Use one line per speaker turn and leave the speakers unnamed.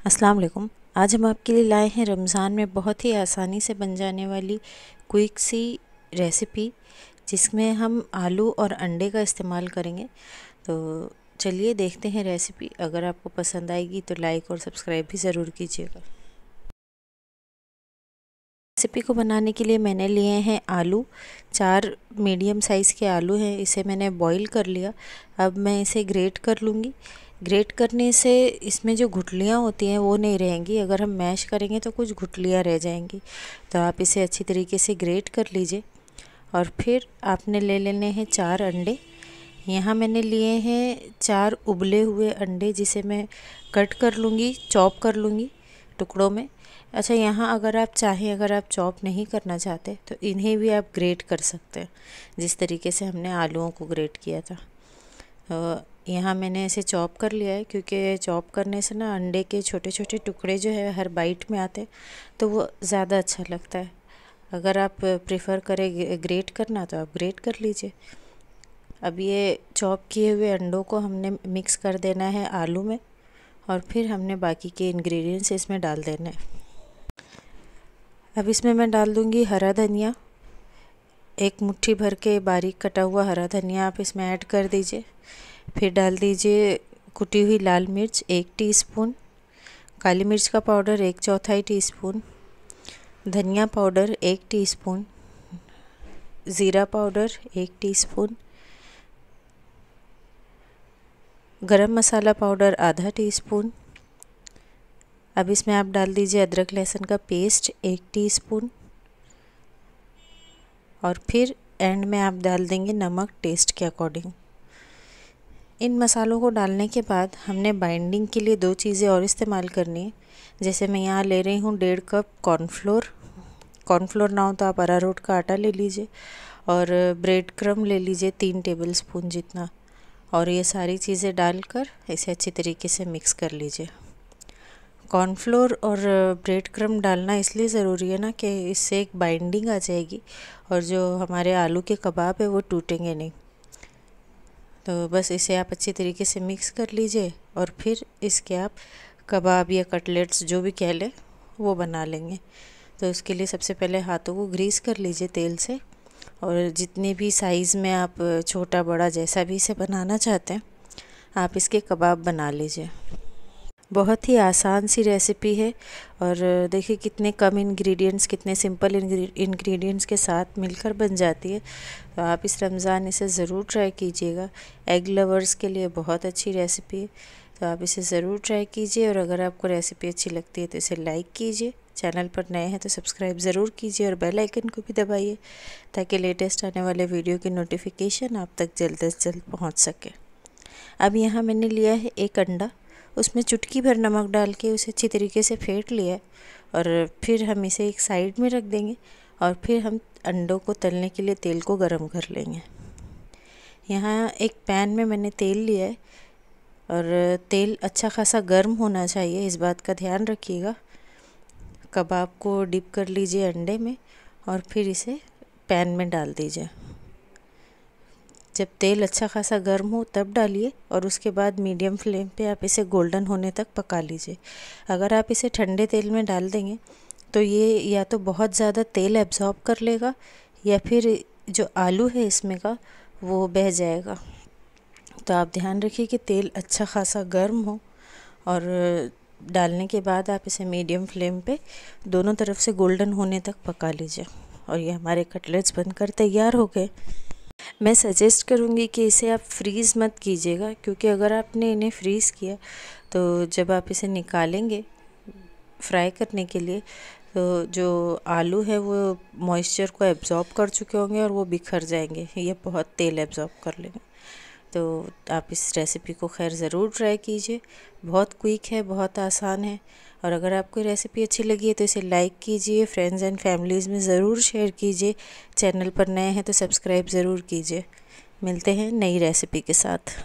अस्सलाम वालेकुम। आज हम आपके लिए लाए हैं रमज़ान में बहुत ही आसानी से बन जाने वाली क्विक सी रेसिपी, जिसमें हम आलू और अंडे का इस्तेमाल करेंगे। तो चलिए देखते हैं रेसिपी। अगर आपको पसंद आएगी तो लाइक और सब्सक्राइब भी ज़रूर कीजिएगा। रेसिपी को बनाने के लिए मैंने लिए हैं आलू। चार मीडियम साइज़ के आलू हैं, इसे मैंने बॉईल कर लिया। अब मैं इसे ग्रेट कर लूँगी। ग्रेट करने से इसमें जो गुठलियाँ होती हैं, वो नहीं रहेंगी। अगर हम मैश करेंगे तो कुछ गुठलियाँ रह जाएँगी। तो आप इसे अच्छी तरीके से ग्रेट कर लीजिए। और फिर आपने ले लेने हैं चार अंडे। यहाँ मैंने लिए हैं चार उबले हुए अंडे, जिसे मैं कट कर लूँगी, चॉप कर लूँगी टुकड़ों में। अच्छा यहाँ अगर आप चाहें, अगर आप चॉप नहीं करना चाहते तो इन्हें भी आप ग्रेट कर सकते हैं, जिस तरीके से हमने आलूओं को ग्रेट किया था। यहाँ मैंने इसे चॉप कर लिया है क्योंकि चॉप करने से ना अंडे के छोटे छोटे टुकड़े जो है हर बाइट में आते तो वो ज़्यादा अच्छा लगता है। अगर आप प्रेफर करें ग्रेट करना तो आप ग्रेट कर लीजिए। अब ये चॉप किए हुए अंडों को हमने मिक्स कर देना है आलू में और फिर हमने बाकी के इंग्रेडिएंट्स इसमें डाल देने है। अब इसमें मैं डाल दूँगी हरा धनिया। एक मुट्ठी भर के बारीक कटा हुआ हरा धनिया आप इसमें ऐड कर दीजिए। फिर डाल दीजिए कुटी हुई लाल मिर्च एक टीस्पून, काली मिर्च का पाउडर एक चौथाई टीस्पून, धनिया पाउडर एक टीस्पून, ज़ीरा पाउडर एक टीस्पून, गरम मसाला पाउडर आधा टीस्पून। अब इसमें आप डाल दीजिए अदरक लहसुन का पेस्ट एक टीस्पून। और फिर एंड में आप डाल देंगे नमक टेस्ट के अकॉर्डिंग इन मसालों को डालने के बाद हमने बाइंडिंग के लिए दो चीज़ें और इस्तेमाल करनी है। जैसे मैं यहाँ ले रही हूँ डेढ़ कप कॉर्नफ्लोर कॉर्नफ्लोर ना हो तो आप अरारोट का आटा ले लीजिए और ब्रेड क्रम ले लीजिए तीन टेबल स्पून जितना। और ये सारी चीज़ें डालकर इसे अच्छी तरीके से मिक्स कर लीजिए। कॉर्नफ्लोर और ब्रेड क्रम डालना इसलिए ज़रूरी है ना कि इससे एक बाइंडिंग आ जाएगी और जो हमारे आलू के कबाब है वो टूटेंगे नहीं। तो बस इसे आप अच्छी तरीके से मिक्स कर लीजिए और फिर इसके आप कबाब या कटलेट्स जो भी कह लें, वो बना लेंगे। तो उसके लिए सबसे पहले हाथों को ग्रीस कर लीजिए तेल से और जितने भी साइज़ में आप छोटा बड़ा जैसा भी इसे बनाना चाहते हैं, आप इसके कबाब बना लीजिए। बहुत ही आसान सी रेसिपी है। और देखिए कितने कम इंग्रेडिएंट्स कितने सिंपल इंग्रेडिएंट्स के साथ मिलकर बन जाती है। तो आप इस रमज़ान इसे ज़रूर ट्राई कीजिएगा। एग लवर्स के लिए बहुत अच्छी रेसिपी है। तो आप इसे ज़रूर ट्राई कीजिए और अगर आपको रेसिपी अच्छी लगती है तो इसे लाइक कीजिए। चैनल पर नए हैं तो सब्सक्राइब ज़रूर कीजिए और बेल आइकन को भी दबाइए ताकि लेटेस्ट आने वाले वीडियो की नोटिफिकेशन आप तक जल्द अज जल्द पहुँच सके। अब यहाँ मैंने लिया है एक अंडा। उसमें चुटकी भर नमक डाल के उसे अच्छी तरीके से फेंट लिया और फिर हम इसे एक साइड में रख देंगे और फिर हम अंडों को तलने के लिए तेल को गर्म कर लेंगे। यहाँ एक पैन में मैंने तेल लिया है और तेल अच्छा खासा गर्म होना चाहिए, इस बात का ध्यान रखिएगा। कबाब को डिप कर लीजिए अंडे में और फिर इसे पैन में डाल दीजिए। जब तेल अच्छा खासा गर्म हो, तब डालिए और उसके बाद मीडियम फ्लेम पे आप इसे गोल्डन होने तक पका लीजिए। अगर आप इसे ठंडे तेल में डाल देंगे तो ये या तो बहुत ज़्यादा तेल एब्जॉर्ब कर लेगा, या फिर जो आलू है इसमें का, वो बह जाएगा। तो आप ध्यान रखिए कि तेल अच्छा खासा गर्म हो और डालने के बाद आप इसे मीडियम फ्लेम पे दोनों तरफ़ से गोल्डन होने तक पका लीजिए। और ये हमारे कटलेट्स बनकर तैयार हो गए। मैं सजेस्ट करूँगी कि इसे आप फ्रीज़ मत कीजिएगा, क्योंकि अगर आपने इन्हें फ्रीज़ किया तो जब आप इसे निकालेंगे फ्राई करने के लिए तो जो आलू है वो मॉइस्चर को एब्ज़ॉर्ब कर चुके होंगे और वो बिखर जाएँगे। ये बहुत तेल एब्ज़ॉर्ब कर लेंगे। तो आप इस रेसिपी को खैर ज़रूर ट्राई कीजिए। बहुत क्विक है, बहुत आसान है। और अगर आपको रेसिपी अच्छी लगी है तो इसे लाइक कीजिए फ्रेंड्स एंड फैमिलीज़ में ज़रूर शेयर कीजिए। चैनल पर नए हैं तो सब्सक्राइब ज़रूर कीजिए। मिलते हैं नई रेसिपी के साथ।